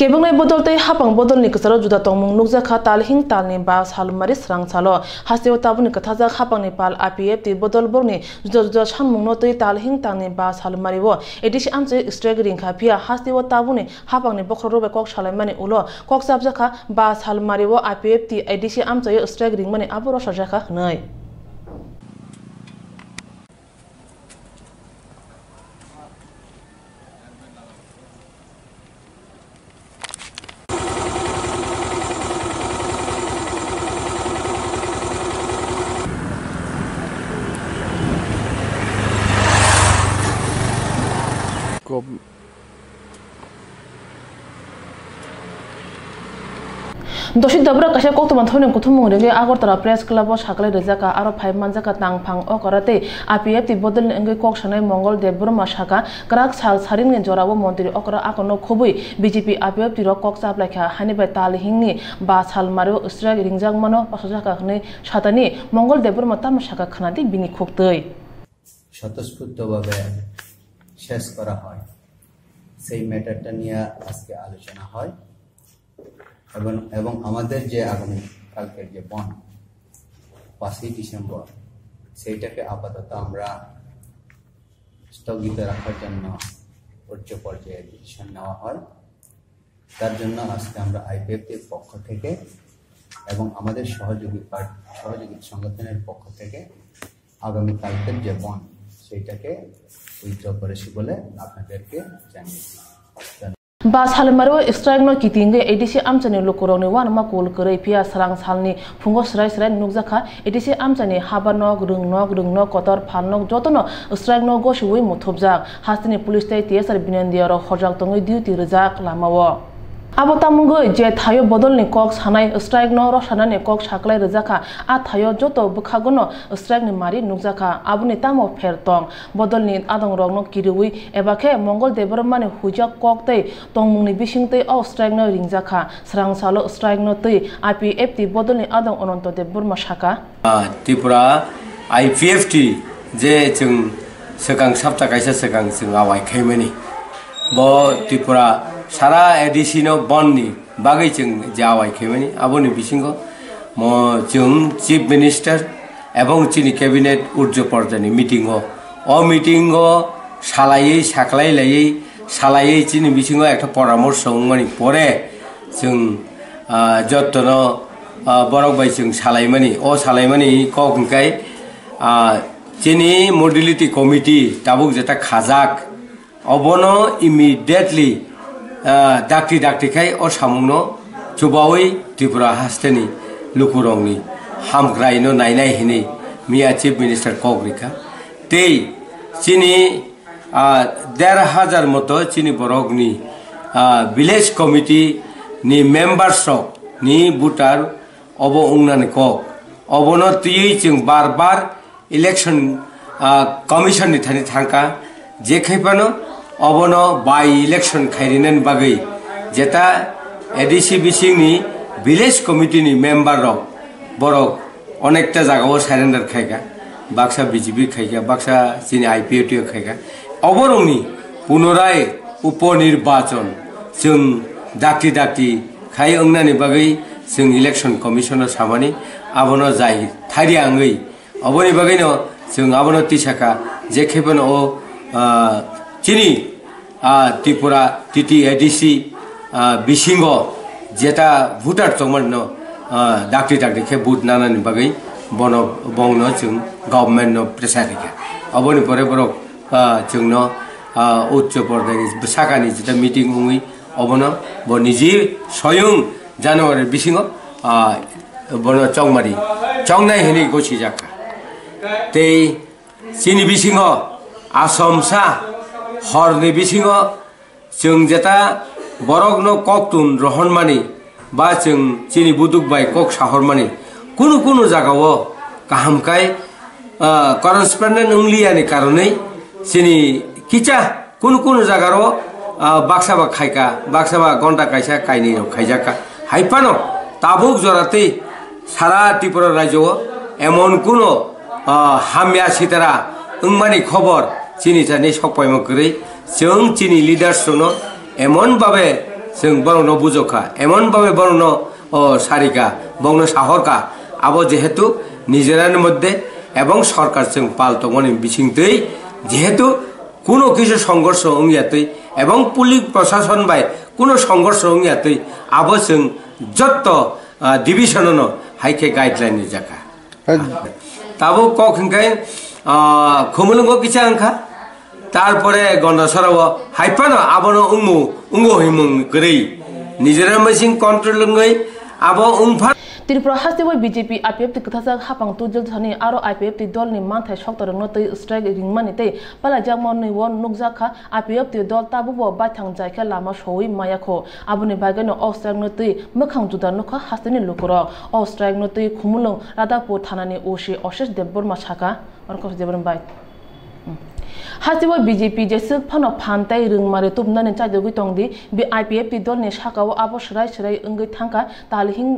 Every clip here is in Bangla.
কেবং বদলতে হাপং বদল নি কচর জুদা তং মং নুজা খা তাল হিং তাল নি বা সাল মারি সরং সালো হাসে ও তাবু নি কথা জা হাপং নি পাল আপি এফ তি বদল বর নি জুদা জুদা সান মং নো তৈ তাল হিং তাল নি বা সাল মারি ও এডিশ আমচে স্ট্রেগ রিং খা পিয়া হাসে ও তাবু নি হাপং নি বখর রোবে কক সালাই মানে উলো কক সাব জা খা বা সাল মারি ও আপি এফ তি এডিশ আমচে স্ট্রেগ রিং মানে আবু রসা জা খা kuthumung rege agortara press club o sakle rejaka aro phai manjaka tangphang o korate apf ti bodol nge kok sanai mongol dev burma shaka krak sal saring ni jorabo mantri okra akono khobui bjp apf ti ro kok chap lakha hani bai tal hingni ba sal mario ustra ringjang mano pasajaka khne satani mongol dev burma tam shaka khanadi bini khoktoi স্বতঃস্ফূর্তভাবে শেষ করা হয় সেই ম্যাটারটা নিয়ে আজকে আলোচনা হয় এবং এবং আমাদের যে আগামী কালকের যে বন, পাঁচই ডিসেম্বর, সেইটাকে আপাতত আমরা স্থগিত রাখার জন্য উচ্চ পর্যায়ে ডিসিশন নেওয়া হয়। তার জন্য আজকে আমরা আইপিএফটির পক্ষ থেকে এবং আমাদের সহযোগী পার্ট, সহযোগী সংগঠনের পক্ষ থেকে আগামী কালকের যে বন, সেইটাকে উইথড্র করেছি বলে আপনাদেরকে জানিয়েছি। Ba salmaro strike no kitinge edisi amchani lokorong ni wan ma kol korei pia sarang salni phungo srai srai nukjakha edisi amchani haba nok rung nok rung nok kotor phal nok jotono strike no go shui muthobjak hastini police tai tsr binandiaro hojak tongoi duty rijak lamao abo tamungoi je thayo bodol ni kok sanai strike no rosana ni kok saklai rijaka a thayo joto bukhagono strike ni mari nukjaka abuni tamo phertong bodol ni adong rok no kiriwi ebakhe mongol debar mane huja kok tei tongmungni bising tei o strike no ringjaka srang salo strike no tei ipf ti bodol ni adong ononto de সারা এডিসিন বননি 바게증 যাওয়াই 케메니 아버님 비신거 뭐정 চিফ মিনিস্টার এবং চিনি ক্যাবিনেট উর্জ পর্যায়ে মিটিং অ মিটিং সালাই সাকলাই লাই সালাই চিনি বিसिङाव একটা পরামর্শ মানে পরে যত্ন বরক বাই जों সালাইমানি। অ সালাইমানি কংকাই চিনি মডিলিটি কমিটি, তাবুক যেটা খাজাক, অবন ইমিডিয়েটলি दाक्ति दाक्तिखाय अ सामुंनो जुबावै त्रिपुरा हास्तेनि लुकुरंनि हामग्रायनो नायनायहिनि मिया चिफ मिनिस्टार कग्रिका तेई चिनि देर हाजार मतो चिनि बरगनि भिलेज कमिटिनि मेम्बार्स नि भुटार अब उंनानि कक अबनो तियै जों बार बार इलेक्शन कमिसननि थानि थांखा जे खायफानो अबनो बाय इलेक्शन खाइरिनेन बागै जेता एडिसि बिसिंनि ভিলেজ কমিটিनि मेम्बाराव बर' अनेकटा जागायाव सारेन्डार खायगा बाक्सा বিজেপি খাইগা বাক্সা जोंनि आइ पि इउ टि खायगा अबरंनि पुनराय উপনির্বাচন जों दाति दाति खाय ओंनानि बागै जों इलेक्शन कमिसनार सामानि आबनो जाय थारियाङै अबनि बागैनो जों आबनो तिसाखा जेखेबनो अ चिनि ত্রিপুরা টিটি এডিসি বিসিংহ যেটা ভুটার চমন ডাক্তি ডাক্তি খে বুট নানান বাকি বন, বংন যেন গভর্নমেন্ট প্রেসারিকা অবনি পরে বড় যেন উচ্চ পর্যায়ে সাকানি যেটা মিটিং উই অবন, ব নিজে স্বয়ং জানুয়ারির বিসিংহ বন চংমারি, চংনাই হেনি গছি জাকা তেই, চিনি বিসিংহ আসমসা হরনি বিসিং जों जेता बरकनो ककटुन रहनमानि बा जों चिनि बुदुकबाय कक साहरमानि कुनु कुनु जागाव काहामकाय करेसपन्डेन्ट उंलियानि कारनै चिनि किचा कुनु कुनु जागारो বাক্সাবা খাইকা বাক্সাবা ঘন্টা কাইসা কাইনি খাইজাকা হাইপানো তাবুক জরাতে সারা ত্রিপুরা রাজ্য এমন কোনো হামিয়া সিতারা ওংমানি খবর চিনি টানি সপাইম করি যেন চিনি লিডার সঙ্গ এমনভাবে যেন বর্ণ বুঝোখা এমনভাবে বর্ণ ও সারিকা বর্ণ সাহরকা আবার যেহেতু নিজেরার মধ্যে এবং সরকার যেন পাল্টো মনে বিছিংতই যেহেতু কোনো কিছু সংঘর্ষ অঙ্গিয়াতই এবং পুলিশ প্রশাসন বাই কোনো সংঘর্ষ অঙ্গিয়াতই আবার যেন যত ডিভিশন হাইকে গাইডলাইন জায়গা তাবো কখন খাই কিছু আংখা তারপরে গন্ডসরাব হাইপানো আবনো উঙ্গু উঙ্গু হিমুং গরৈ নিজেরা মেশিন কন্ট্রোল আবো উংফা ত্রিপুরা হাস্তিবই বিজেপি আইপিএফ তি কথাসাক হাপাং তুজল থানি আরও তি দল নি মানথাই সকতর ন তৈ স্ট্রাইক রিংমানি তৈ। পালা জামন নি ওন নুকজাখা আইপিএফ তি দল তাবুবো বাইথাং জাইখা লামা সই মায়াখো আবুনি ন অস্ট্রাইক ন তৈ মখাং জুদা নখা হাস্তিনি লুকুর। অস্ট্রাইক ন তৈ খুমুলং রাদাপুর থানানি ওশি অশেষ দেববর্মা সাকা অরকস দেবরম বাই। হাসিব বিজেপি সুখ ফানো ফানতাই রংমারে তুমনানি চাইদগৈ তংদি বি আইপিএফ তি দল নি সাকাও আবো সরাই সরাই অঙ্গৈ থাঙ্কা তালহিং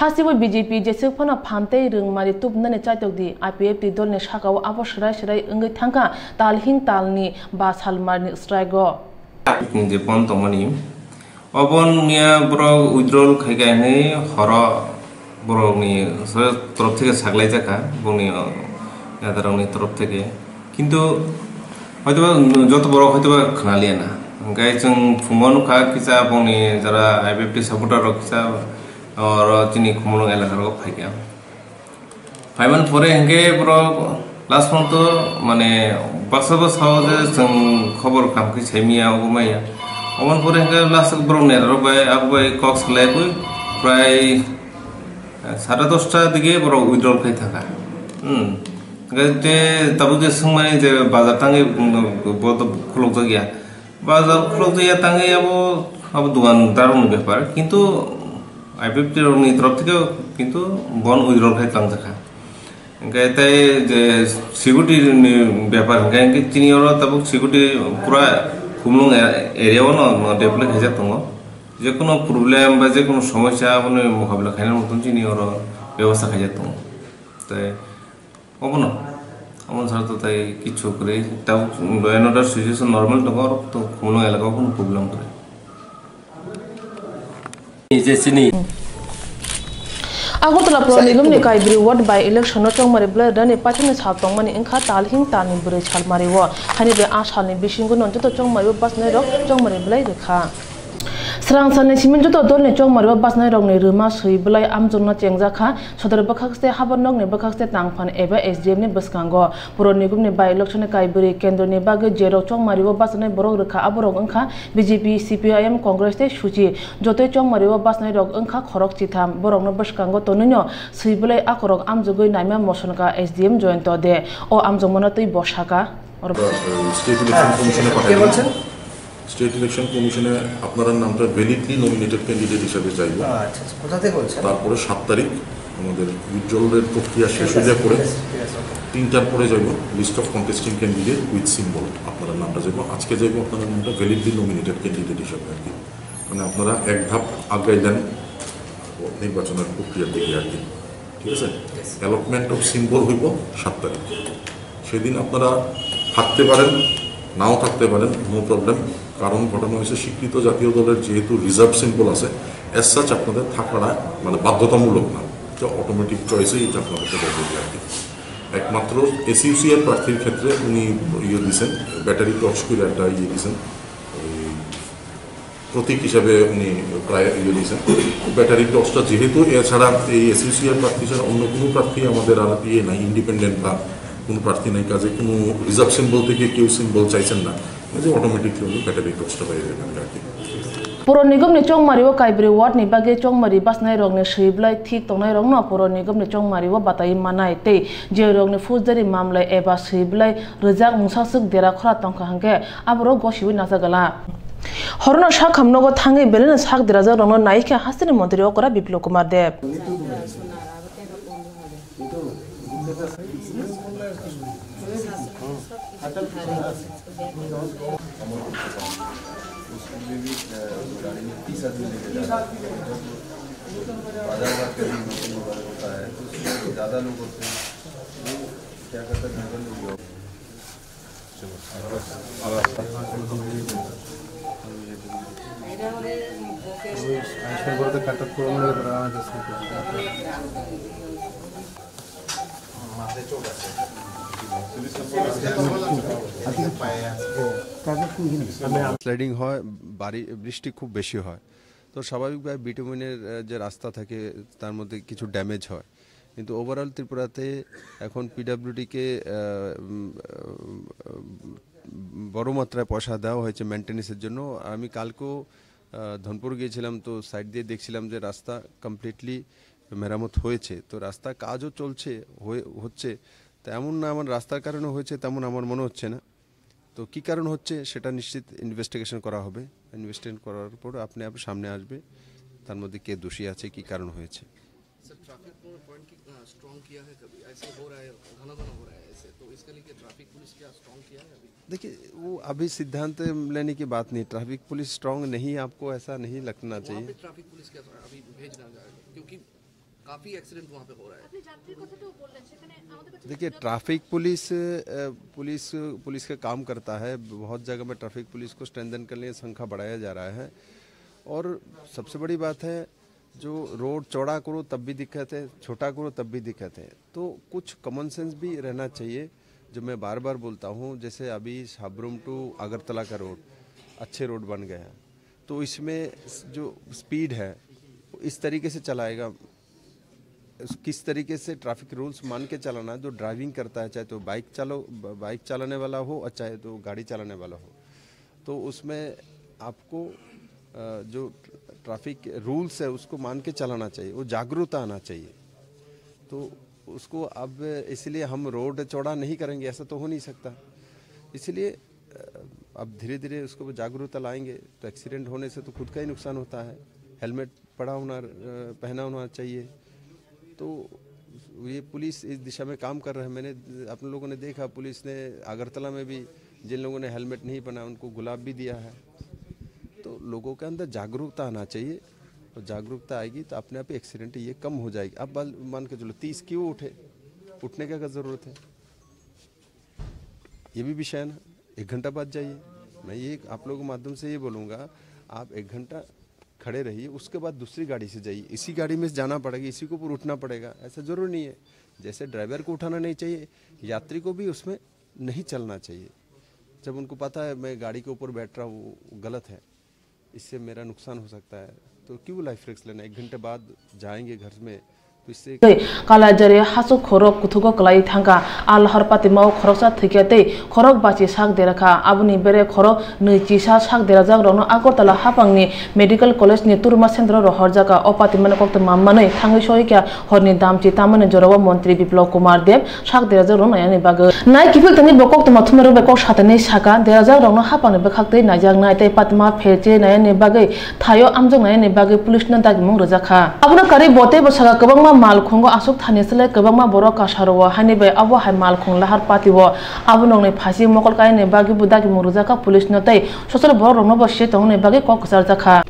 হাসিব বিজেপি সুখ ফানো ফানতাই রংমারে তুমনানি চাইদগদি আইপিএফ তি দল নি সাকাও আবো সরাই সরাই অঙ্গৈ থাঙ্কা তালহিং তালনি বা সালমারনি স্ট্রাইক যে পন তমনি অবন মিয়া বড় উইথড্রল খাইগাইনে হর বড়নি তরফ থেকে সাগলাই জাকা বনি ইয়াদারনি তরফ থেকে কিন্তু হয়তোবা যত বড় হয়তোবা খানালিয়া না গাই जों फुंगाव नुखा किसा बंनि যারা আইবিএফটি সাপোর্টার কিসা আর চিনি খুমুলং এলাকার ফাইকা ফাইমান পরে হেঁকে বড় লাস্ট পর্যন্ত মানে বাসা বাসাও যে जों খবর কামকি সেমিয়া অগুমাইয়া অমন পরে হেঁকে লাস্ট বড় নেরারবাই আগুবাই কক সালাইবই প্রায় সাড়ে দশটার দিকে বড় উইথড্রল খাই থাকা হুম ते ताबुके सोंमाने जे बाजार तांगे बहुत खुलक जागिया बाजार खुलक जागिया तांगे अब अब दुकानदार ব্যাপার কিন্তু আইপিএফটিরনি তরফ থেকে কিন্তু বন উইড্রল খাই তাং থাকা ইনকাই তাই যে সিকিউরিটি ব্যাপার ইনকাই চিনি ওর তাবুক সিকিউরিটি পুরা খুমলুং এরিয়াও ন ডেভেলপ হয়ে যেত যে কোনো প্রবলেম বা যে কোনো সমস্যা মানে মোকাবিলা খাইনার মতন চিনি ওর ব্যবস্থা খাই যেত তাই ඔබන ඔබන් සරතතයි කිච්චෝ කරේ තව ලොයනට සිජුසන් নরমাল টকর তো কোনো এলাকা কোনো প্রবলেম করে। নিজে চিনি। আগরতলা প্রলিগম নে কাই ওয়ার্ড বাই ইলেকশন চং মারি রানে পাচনে ছাপ টং এংখা তাল তানি বুরে ছাল মারি হানি বে আ ছাল নি বিশিং গো রক ব্লাই রেখা srang sana simen juto don ne chong marwa bas nai rong ne ruma sui bulai am jong na cheng ja kha sodar bakhak se habar nok ne bakhak se tang phan eba SDM ne bas kango puro ne gum ne by election ne kai buri kendro ne bag je rok chong marwa bas nai borok rkha aborong angkha BJP CPIM Congress te suji jote chong marwa bas nai rok angkha khorok chitham borok no bas kango tonunyo sui bulai akorok am jogoi naima motion ka SDM joint de o am jong mona tui bosaka কে বলছেন স্টেট ইলেকশন কমিশনে আপনার নামটা ভ্যালিডলি নমিনেটেড ক্যান্ডিডেট হিসাবে চাইব। আচ্ছা কোথা থেকে বলছেন? তারপরে সাত তারিখ আমাদের উজ্জ্বলের প্রক্রিয়া শেষ হয়ে যাওয়ার পরে তিনটার পরে যাইব list of contesting candidate with symbol আপনার নামটা যাইব। আজকে যাইব আপনার নামটা ভ্যালিডলি নমিনেটেড ক্যান্ডিডেট হিসাবে আর কি। মানে আপনারা এক ধাপ আগাইলেন নির্বাচনের প্রক্রিয়ার দিকে আর কি। ঠিক আছে? অ্যালটমেন্ট অফ সিম্বল হইব সাত তারিখ। সেদিন আপনারা থাকতে পারেন নাও থাকতে পারেন নো প্রবলেম কারণ ঘটনা হয়েছে স্বীকৃত জাতীয় দলের যেহেতু রিজার্ভ সিম্বল আছে এস সাচ আপনাদের থাকাটা মানে বাধ্যতামূলক না। এটা অটোমেটিক চয়েসেই এটা আপনাদেরকে বলবে আর কি। একমাত্র এসইউসিআর প্রার্থীর ক্ষেত্রে উনি ইয়ে দিয়েছেন ব্যাটারি টর্চ করে একটা ইয়ে দিয়েছেন প্রতীক হিসাবে উনি প্রায় ইয়ে দিয়েছেন ব্যাটারি টর্চটা যেহেতু এছাড়া এই এসইউসিআর প্রার্থী ছাড়া অন্য কোনো প্রার্থী আমাদের আর ইয়ে নাই ইন্ডিপেন্ডেন্ট বা কোনো প্রার্থী নাই, কাজে কোনো রিজার্ভ সিম্বল থেকে কেউ সিম্বল চাইছেন না। যে অটোমেটিকলি উনি ব্যাটারি কষ্ট হয়ে যাবেন আর কি পুর নিগম ni chong mariwa kaibri ward ni bage chong mari bas nai rong ni shiblai thik tongnai rong no pur nigam ni chong mariwa batai manai te je rong ni fujari mamlai eba shiblai rjak musasuk dera khra tongkha hangke abro goshiwi nasagala হরনা শাক হামনগর থাঙ্গে বেলেন শাক দেরাজা রং নায়িকা হাসিনী মন্ত্রী অকরা বিপ্লব কুমার দেব बाजार बात करने में होता है तो उसमें ज़्यादा लोग होते हैं वो क्या करते हैं जंगल में আইসের কাটা পুরো মনে করে আমাদের স্লাইডিং হয় বাড়ি বৃষ্টি খুব বেশি হয় তো স্বাভাবিকভাবে বিটুমিনের আহ, যে রাস্তা থাকে তার মধ্যে কিছু ড্যামেজ হয়। কিন্তু ওভারঅল ত্রিপুরাতে এখন পিডাব্লিউডিকে বড় মাত্রায় পয়সা দেওয়া হয়েছে মেনটেন্যান্সের জন্য। আমি কালকেও ধনপুর গিয়েছিলাম তো সাইড দিয়ে দেখছিলাম যে রাস্তা কমপ্লিটলি মেরামত হয়েছে। তো রাস্তা কাজও চলছে হচ্ছে। তেমন না আমার রাস্তার কারণে হয়েছে তেমন আমার মনে হচ্ছে না। তো কি কারণ হচ্ছে সেটা নিশ্চিত ইনভেস্টিগেশন করা হবে। ইনভেস্টিগেশন করার পর আপনি আপনি সামনে আসবে তার মধ্যে কে দোষী আছে কি কারণ হয়েছে सर ट्रैफिक पॉइंट की स्ट्रॉन्ग किया है कभी ऐसे हो रहा है घना घना हो रहा है ऐसे तो इसके लिए ट्रैफिक पुलिस क्या स्ट्रॉन्ग किया है अभी देखिए वो अभी सिद्धांत लेने की बात नहीं ट्रैफिक पुलिस स्ट्रांग नहीं आपको ऐसा नहीं लगना वहाँ चाहिए पे ट्रैफिक पुलिस क्या अभी भेजना जाएगा क्योंकि काफी एक्सीडेंट वहाँ पे हो रहा है देखिए ट्रैफ़िक पुलिस पुलिस पुलिस का काम करता है। बहुत जगह में ट्रैफ़िक पुलिस को स्ट्रेंथन करने संख्या बढ़ाया जा रहा है। और सबसे बड़ी बात है, जो रोड चौड़ा करो तब भी दिक्कत है, छोटा करो तब भी दिक्कत है। तो कुछ कॉमन सेंस भी रहना चाहिए, जो मैं बार बार बोलता हूँ। जैसे अभी साबरूम टू अगरतला का रोड अच्छे रोड बन गए हैं। तो इसमें जो स्पीड है इस तरीके से चलाएगा। किस तरीके से ट्रैफ़िक रूल्स मान के चलाना है? जो ड्राइविंग करता है, चाहे तो बाइक चालो बाइक चलाने वाला हो और चाहे तो गाड़ी चलाने वाला हो। तो उसमें आपको जो ट्रैफ़िक रूल्स है, उसको मान के चलाना चाहिए। वो जागरूकता आना चाहिए। तो उसको अब इसलिए हम रोड चौड़ा नहीं करेंगे, ऐसा तो हो नहीं सकता। इसलिए अब धीरे धीरे उसको जागरूकता लाएँगे। तो एक्सीडेंट होने से तो खुद का ही नुकसान होता है। हेलमेट पड़ा होना पहना होना चाहिए। तो ये पुलिस इस दिशा में काम कर रहा है। मैंने आप लोगों ने देखा, पुलिस ने अगरतला में भी जिन लोगों ने हेलमेट नहीं पहना, उनको गुलाब भी दिया है। तो लोगों के अंदर जागरूकता आना चाहिए और जागरूकता आएगी तो अपने आप ही एक्सीडेंट ये कम हो जाएगी। अब मान के चलो, तीस क्यों उठे? उठने का क्या ज़रूरत है? ये भी विषय ना। एक घंटा बाद जाइए। मैं ये आप लोगों के माध्यम से ये बोलूँगा, आप एक घंटा खड़े रहिए, उसके बाद दूसरी गाड़ी से जाइए। इसी गाड़ी में जाना पड़ेगा, इसी के ऊपर उठना पड़ेगा, ऐसा ज़रूर नहीं है। जैसे ड्राइवर को उठाना नहीं चाहिए, यात्री को भी उसमें नहीं चलना चाहिए। जब उनको पता है मैं गाड़ी के ऊपर बैठ रहा हूँ गलत है, इससे मेरा नुकसान हो सकता है तो क्यों लाइफ रिस्क लेना एक घंटे बाद जाएँगे घर में kala jare hasu khorok kuthugo klai thangka al har pati mau khoroksa thike tei khorok bachi sak derakha abuni bere khorok nei chi sa sak derajak rono agartala hapangni medical college ni turma centro ro horjaka opati mane kokta mammanai thangi soikya horni damchi tamane jorobo মন্ত্রী Biplab Kumar Deb সাক দেরাজak rong nayani bagoi nai kifil tani bokok tuma thumero bekok satani saka derazak rong no hapangni bekhakte najak nai tei patma pheche nayani bagoi thayo amjak nayani bagoi police no dagi mung rojaka abuna kari bote bosaka kwbangma mal khungo asuk thani sele kwbangma borok kasaro hani bai abo hai malkhong lahar pati o abo nong ni phasi mokol kai ni bagi budagi mung rojaka police no tei sosol borok rong no bo she tong ni bagi kok kusar jaka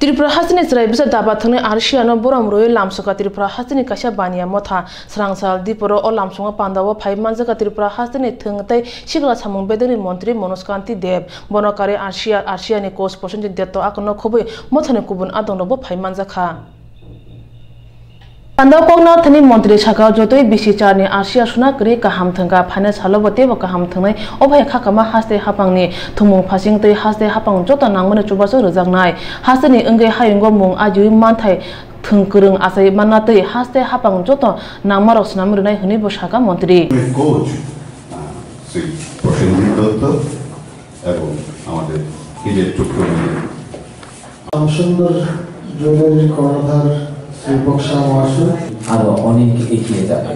Tripura Hasini স্রাই bisa দাবা thangni arsiano borom roi lamsoka Tripura Hasini bania motha srangsal diporo o lamsonga pandao phai manjaka Tripura Hasini thungtai sigla samung bedeni মন্ত্রী মনোজ কান্তি দেব বনকারে আরসিয়া আরসিয়ানি কোচ প্রসেনজিৎ দত্ত আকনো খুবই মথনে কুবুন আদংরবো phai kongna thani মন্ত্রী সাকা যতই বেশি চারনি আসিয়া সুনা করি কাহাম থঙ্গা ফানে সালবতে বা কাহাম থংনাই অভয় খাকামা হাসতে হাপাংনি থুমুং ফাসিং তৈ হাসতে হাপাং যত নাংমনে চুবাসো রোজাকনাই হাসতেনি ওঙ্গে হায়ুঙ্গ মুং আজুই মানথাই থংকরং আসai মান্না তৈ হাসতে হাপাং যত নাংমারক স্নাম রুনাই হনি বসাকা মন্ত্রী এবং আমাদের সুন্দর কর্ণধার আরও অনেক এগিয়ে যাবে।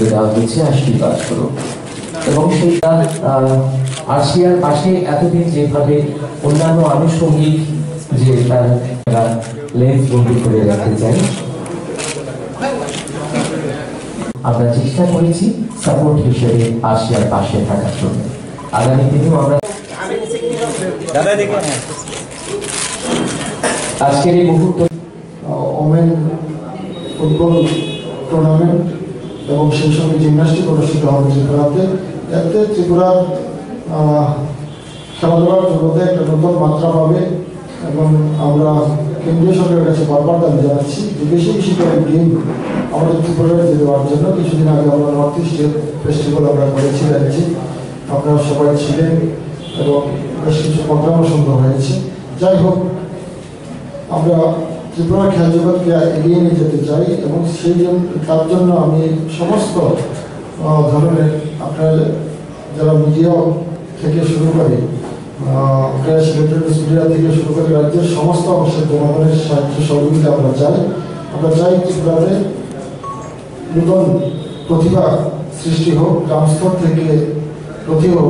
দেওয়া আশীর্বাদ করো এবং আহ, আসিয়ার পাশে এতদিন যেভাবে অন্যান্য আনুষঙ্গিক যে তার লেন্স বন্দি করে রাখতে চাই আমরা চেষ্টা করেছি সাপোর্ট হিসেবে আসিয়ার পাশে থাকার জন্য। আগামী দিনেও আমরা আজকের এই মুহূর্ত ওমেন ফুটবল টুর্নামেন্ট এবং সেই সঙ্গে জিমন্যাস্টিক অনুষ্ঠিত হবে ত্রিপুরাতে। এতে ত্রিপুরার আহ, খেলাধুলার জগতে একটা নতুন মাত্রা পাবে এবং আমরা কেন্দ্রীয় সরকারের কাছে বারবার দাবি জানাচ্ছি যে বেশি বেশি করে গেম আমাদের ত্রিপুরায় যেতে দেওয়ার জন্য। কিছুদিন আগে আমরা নর্থ ইস্ট ফেস্টিভ্যাল আমরা করেছি রাজ্যে আপনারা সবাই ছিলেন। এবং বেশ কিছু প্রোগ্রামও সুন্দর হয়েছে। যাই হোক, আমরা ত্রিপুরা খেলা জগৎকে এগিয়ে নিয়ে যেতে চাই এবং সেই জন্য তার জন্য আমি সমস্ত ধরনের আপনার যারা মিডিয়া থেকে শুরু করে মিডিয়া থেকে শুরু করে রাজ্যের সমস্ত অংশের জনগণের সাহায্য সহযোগিতা আমরা চাই। আমরা চাই ত্রিপুরাতে নতুন প্রতিভা সৃষ্টি হোক, গ্রামস্তর থেকে প্রতিভা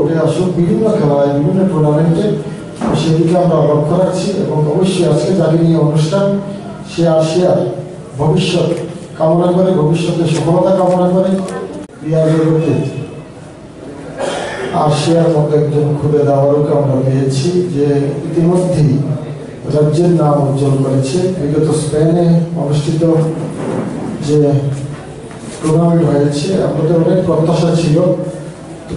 এবং অবশ্যই আজকে আসিয়ার ভবিষ্যৎ কামনা করে ভবিষ্যতে সফলতা কামনা করে আসিয়ার মতো একজন খুদে দাওয়ারকে আমরা পেয়েছি যে ইতিমধ্যেই রাজ্যের নাম উজ্জ্বল করেছে। বিগত স্পেনে অনুষ্ঠিত যে টুর্নামেন্ট হয়েছে, আমাদের অনেক প্রত্যাশা ছিল।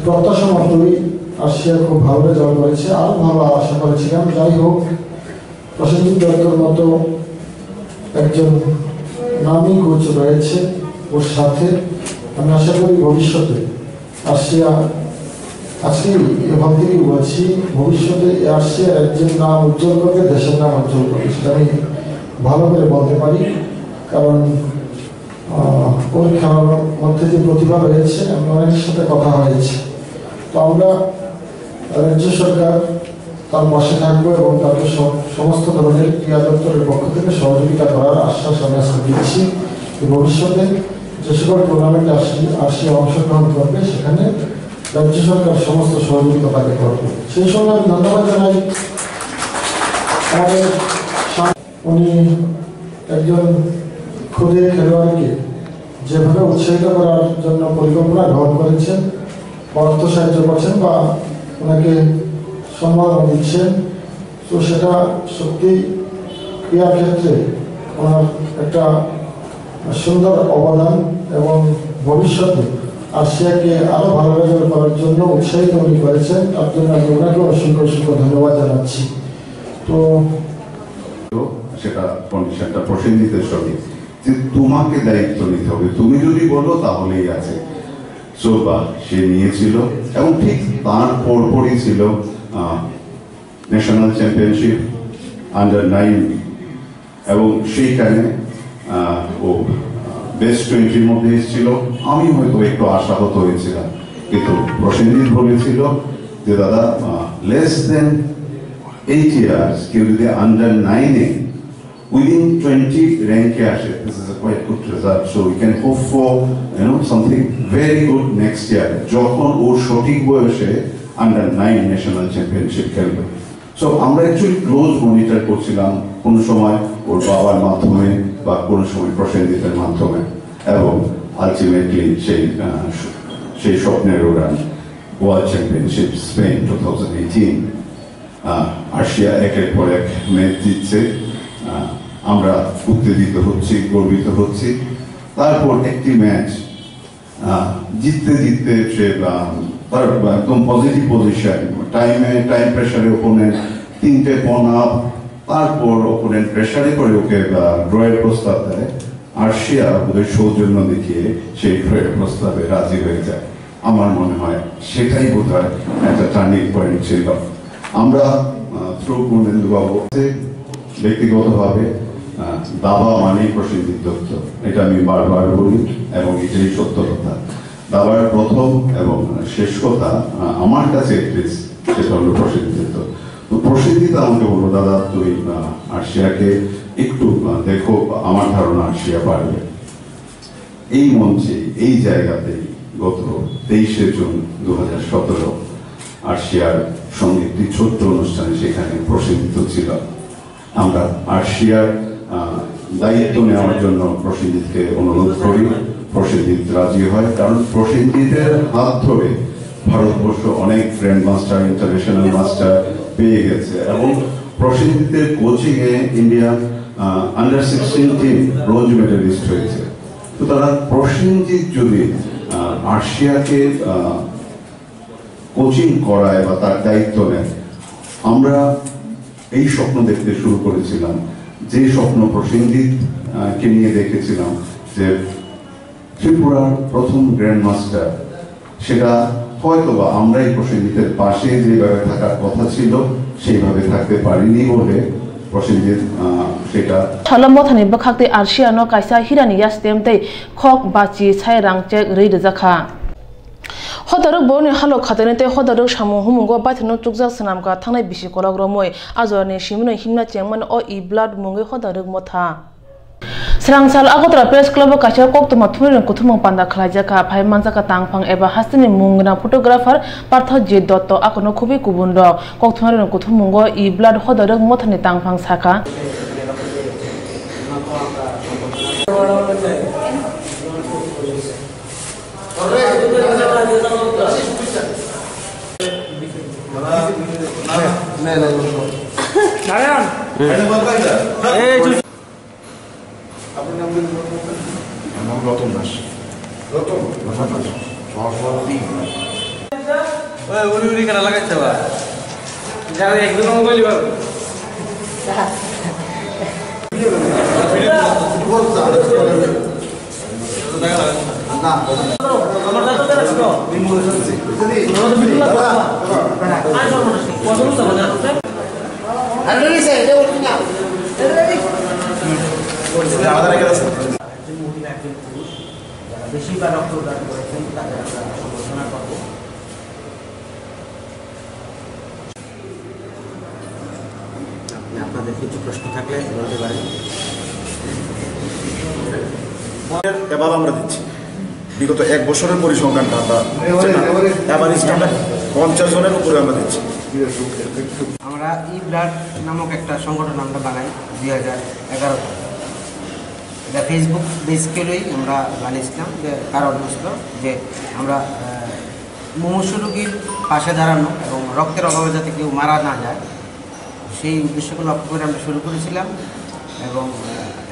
প্রত্যাশা মতোই রাশিয়া খুব ভালো রেজাল্ট করেছে, আরও ভালো আশা করেছিলাম যাই হোক প্রসেনজিৎ দত্তর মতো একজন নামী কোচ রয়েছে ওর সাথে। আমি আশা করি ভবিষ্যতে রাশিয়া আজকে এখান থেকেই বলছি, ভবিষ্যতে রাশিয়া রাজ্যের নাম উজ্জ্বল করবে, দেশের নাম উজ্জ্বল করবে, সেটা আমি ভালো করে বলতে পারি। কারণ খেলার মধ্যে যে প্রতিভা রয়েছে আমি অনেকের সাথে কথা হয়েছে। তো আমরা রাজ্য সরকার তার পাশে থাকব এবং তাকে সমস্ত ধরনের ক্রিয়া দপ্তরের পক্ষ থেকে সহযোগিতা করার আশ্বাস আমি আজকে দিচ্ছি। ভবিষ্যতে যে সকল টুর্নামেন্টে আসি আসিয়া অংশগ্রহণ করবে, সেখানে রাজ্য সরকার সমস্ত সহযোগিতা তাকে করবে। সেই সঙ্গে আমি ধন্যবাদ জানাই। উনি একজন খুদে খেলোয়াড়কে যেভাবে উৎসাহিত করার জন্য পরিকল্পনা গ্রহণ করেছেন অর্থ সাহায্য করছেন বা ওনাকে সম্মান দিচ্ছেন, তো সেটা সত্যি ক্রিয়া ক্ষেত্রে ওনার একটা সুন্দর অবদান এবং ভবিষ্যতে আসিয়াকে আরও ভালো রেজাল্ট করার জন্য উৎসাহিত উনি করেছেন, তার জন্য আমি ওনাকে অসংখ্য অসংখ্য ধন্যবাদ জানাচ্ছি। তো সেটা কন্ডিশনটা প্রসেনজিতের সঙ্গে যে তোমাকে দায়িত্ব নিতে হবে। তুমি যদি বলো তাহলেই আছে। সো বা সে নিয়েছিল এবং ঠিক তার পরপরই ছিল ন্যাশনাল চ্যাম্পিয়নশিপ আন্ডার নাইন এবং সেইখানে ও বেস্ট টোয়েন্টির মধ্যে এসেছিল। আমি হয়তো একটু আশাহত হয়েছিলাম, কিন্তু প্রসেনজিৎ বলেছিল যে, দাদা লেস দেন এইট ইয়ার্স কেউ যদি আন্ডার নাইনে উইদিন টোয়েন্টি র্যাঙ্কে আসে this is a quite good result. So we can hope for, you know, something very good next year. যখন ও সঠিক বয়সে আন্ডার নাইন ন্যাশনাল চ্যাম্পিয়নশিপ খেলবে। সো আমরা অ্যাকচুয়ালি ক্লোজ মনিটর করছিলাম কোন সময় ওর বাবার মাধ্যমে বা কোন সময় প্রসেনজিতের মাধ্যমে। এবং আলটিমেটলি সেই সেই স্বপ্নের উড়ান world championship Spain two thousand eighteen Russia একের পর এক ম্যাচ জিতছে। আমরা উত্তেজিত হচ্ছি, গর্বিত হচ্ছি। তারপর একটি ম্যাচ জিততে জিততে সে তার একদম পজিটিভ পজিশন টাইমে টাইম প্রেশারে ওপোনেন্ট তিনটে পন আপ তারপর ওপোনেন্ট প্রেশারে করে ওকে ড্রয়ের প্রস্তাব দেয়। আর্শিয়া ওদের সৌজন্য দেখিয়ে সেই ড্রয়ের প্রস্তাবে রাজি হয়ে যায়। আমার মনে হয় সেটাই বোধ হয় একটা টার্নিং পয়েন্ট ছিল। আমরা থ্রু পূর্ণেন্দুবাবু ব্যক্তিগতভাবে দাবা মানেই প্রসেনজিৎ দত্ত এটা আমি বারবার বলি এবং এটাই সত্য কথা দাবার প্রথম এবং শেষ কথা আমার কাছে এটলিস্ট সেটা হলো প্রসেনজিৎ দত্ত তো প্রসেনজিৎ আমাকে বলল, দাদা, তুই আর্শিয়াকে একটু দেখো, আমার ধারণা আর্শিয়া পারবে। এই মঞ্চে, এই জায়গাতেই গত তেইশে জুন দু হাজার সতেরো আর্শিয়ার সঙ্গে একটি ছোট্ট অনুষ্ঠানে সেখানে প্রসেনজিত ছিল। আমরা আর্শিয়ার দায়িত্ব নেওয়ার জন্য প্রসেনজিৎকে অনুরোধ করি। প্রসেনজিৎ রাজি হয়, কারণ প্রসেনজিতের হাত ধরে ভারতবর্ষ অনেক গ্র্যান্ড মাস্টার ইন্টারন্যাশনাল মাস্টার পেয়ে গেছে। এবং প্রসেনজিতের কোচিংয়ে India under sixteen team bronze medallist হয়েছে। তো তারা প্রসেনজিৎ যদি আর্শিয়াকে কোচিং করায় বা তার দায়িত্ব নেয়, আমরা এই স্বপ্ন দেখতে শুরু করেছিলাম। যে স্বপ্ন প্রসেনজিৎ আহ, কে নিয়ে দেখেছিলাম যে ত্রিপুরার প্রথম গ্র্যান্ড মাস্টার সেটা হয়তোবা আমরাই প্রসেনজিতের পাশে যেভাবে থাকার কথা ছিল সেইভাবে থাকতে পারিনি বলে প্রসেনজিৎ সেটা Thalam mo thani bakhak te arsia no kaisa hirani ya stem te khok bachi chai rang che rei de zakha hodaruk boni halo khatene te hodaruk samu humungo baithno tukjak sanam ka thangnai bisi kolog romoi ajorni simno himna chengman o i blood mungi hodaruk motha Srangsal Agotra Press Club kacha kok tuma thurin kuthumang panda khlajaka phai manjaka tangphang eba hastini mungna photographer Partha J Dotto akono Ratan Das. Ratan? Ratan Das. সহসভাপতি উড়ি উড়ি কেনা লাগাচ্ছে বা যারা একদম মোবাইল পাবো বেশিরভাগ রক্তদান করেছেন তাদের আমরা সম্বর্ধনা করব আপনাদের কিছু প্রশ্ন থাকলে বলতে পারেন এবার আমরা দিচ্ছি। বিগত এক বছরের পরিসংখ্যানটা আমরা আমরা পঞ্চাশ জনের উপরে আমরা দিচ্ছি। আমরা ই ব্লাড নামক একটা সংগঠন আমরা বানাই দুই হাজার এগারোতে এটা ফেসবুক বেসিক্যালি আমরা বানিয়েছিলাম, যে কারণ হচ্ছিল যে আমরা মুমূর্ষু রোগীর পাশে দাঁড়ানো এবং রক্তের অভাবে যাতে কেউ মারা না যায়। সেই উদ্দেশ্যকে লক্ষ্য করে আমরা শুরু করেছিলাম এবং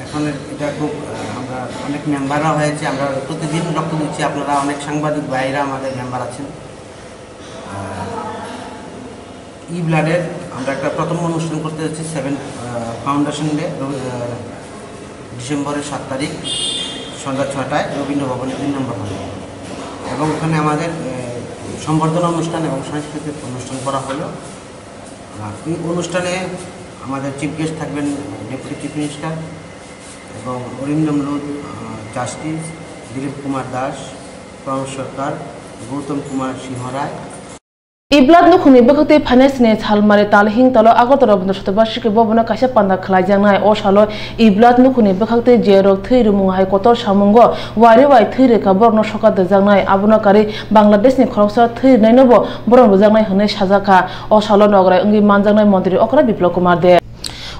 আহ, এখন এটা খুব আমরা অনেক মেম্বাররা হয়েছে আমরা প্রতিদিন রক্ত দিচ্ছি আপনারা অনেক সাংবাদিক ভাইরা আমাদের মেম্বার আছেন। ই ব্লাডের আমরা একটা প্রথম অনুষ্ঠান করতে যাচ্ছি সেভেন ফাউন্ডেশন ডে ডিসেম্বরের সাত তারিখ সন্ধ্যা ছটায় রবীন্দ্র ভবনে তিন নম্বর হলে। এবং ওখানে আমাদের সম্বর্ধনা অনুষ্ঠান এবং সাংস্কৃতিক অনুষ্ঠান করা হলো। এই অনুষ্ঠানে আমাদের চিফ গেস্ট থাকবেন ডেপুটি চিফ মিনিস্টার এবং Arindam রুদ justice Dilip Kumar Das Pranab Sarkar Gautam Kumar Singha Roy Iblat nukhuni bakate finance ne chalmare talhing talo agotoro bndo shotobashike bobona kaisa panda khlaijangnai o salo iblat nukhuni bakate jerok thirumung hai kotor samungo wari wai thire ka borno soka dajangnai abono kari bangladesh ni khoroksa thir nai nobo borong bujangnai hne sajaka o salo nograi ungi manjangnai mantri okra biplop kumar de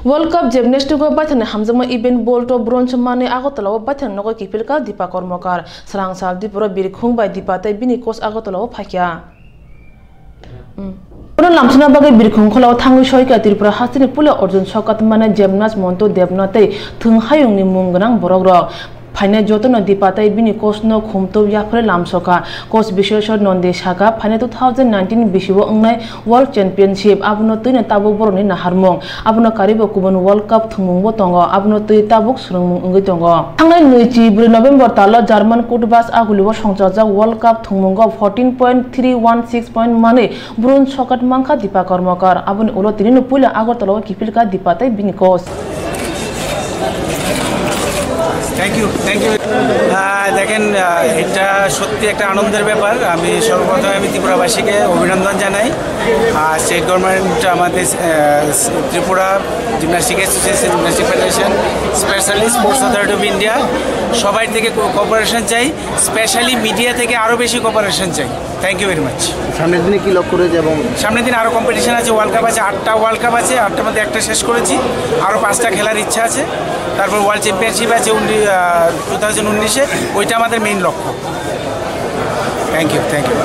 World Cup Gymnastics baithane hamjama event bolto bronze mane agotala o baithane nogo kipilka dipa kormokar srangsal dipro birkhung bai dipa tai bini coach agotala phakya কোনো লামসনা বাগে বিরখং খলাও থাঙ্গি সয়কা ত্রিপুরা হাসিনি পুলে অর্জুন সকাত মানে জেমনাজ মন্ত দেবনাথে থুং হায়ুংনি মুং গনাং বরক রক ফাইনে যত যতন দিপাতাই বিনি ন খুমতো ইয়াফরে লামসকা কোস বিশ্বেশ্বর নন্দী সাকা ফাইনে টু থাউজেন্ড নাইনটিন বিশ্ব অংনাই ওয়ার্ল্ড চ্যাম্পিয়নশিপ আবনো তুই তাবুক বরনি নাহারমং আবনো কারিব কুবন ওয়ার্ল্ড কাপ থুমুং তঙ্গ আবনো তুই তাবুক সুরংমুং অঙ্গি তঙ্গ আংনাই নৈচি ব্রি নভেম্বর তাল জার্মান কুটবাস আগুলিও সংসাজা world cup থুমুঙ্গ fourteen point three one six point মানে ব্রুন সকাট মাংখা দীপা কর্মকার আবনি ওলো তিনি নুপুইলা আগরতলা কিপিলকা দীপাতাই বিনি coach Thank you. Thank you দেখেন এটা সত্যি একটা আনন্দের ব্যাপার। আমি সর্বপ্রথমে আমি ত্রিপুরাবাসীকে অভিনন্দন জানাই। আর স্টেট গভর্নমেন্ট আমাদের Tripura gymnastic association gymnastic federation specially sports authority of India সবাই থেকে কোপারেশন চাই। স্পেশালি মিডিয়া থেকে আরও বেশি কোঅপারেশন চাই। থ্যাংক ইউ ভেরি মাচ সামনের দিনে কি লক্ষ্য রয়েছে এবং সামনের দিন আরও কম্পিটিশন আছে ওয়ার্ল্ড কাপ আছে আটটা ওয়ার্ল্ড কাপ আছে আটটার মধ্যে একটা শেষ করেছি। আরও পাঁচটা খেলার ইচ্ছা আছে। তারপর ওয়ার্ল্ড চ্যাম্পিয়নশিপ আছে টু থাউজেন্ড উনিশে ওইটা আমাদের মেইন লক্ষ্য। Thank you thank you